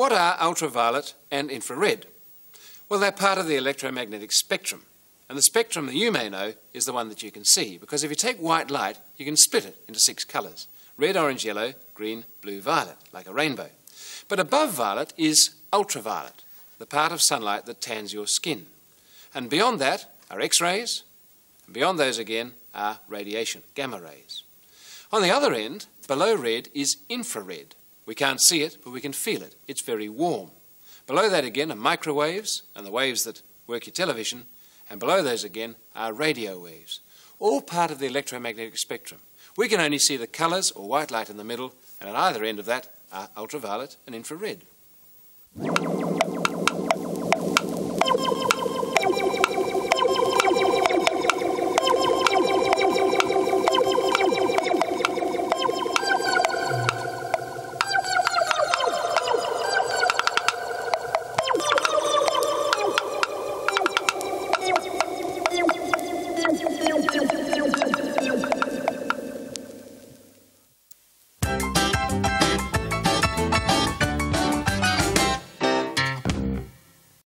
What are ultraviolet and infrared? Well, they're part of the electromagnetic spectrum. And the spectrum that you may know is the one that you can see, because if you take white light, you can split it into six colours red, orange, yellow, green, blue, violet, like a rainbow. But above violet is ultraviolet, the part of sunlight that tans your skin. And beyond that are X rays, and beyond those again are radiation, gamma rays. On the other end, below red, is infrared. We can't see it, but we can feel it. It's very warm. Below that again are microwaves and the waves that work your television, and below those again are radio waves, all part of the electromagnetic spectrum. We can only see the colours or white light in the middle, and at either end of that are ultraviolet and infrared.